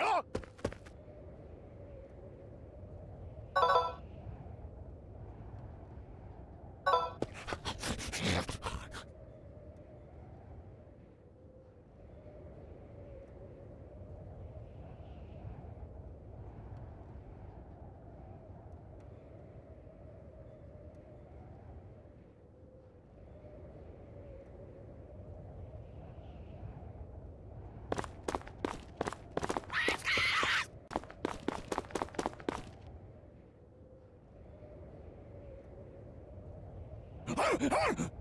Oh! Ah!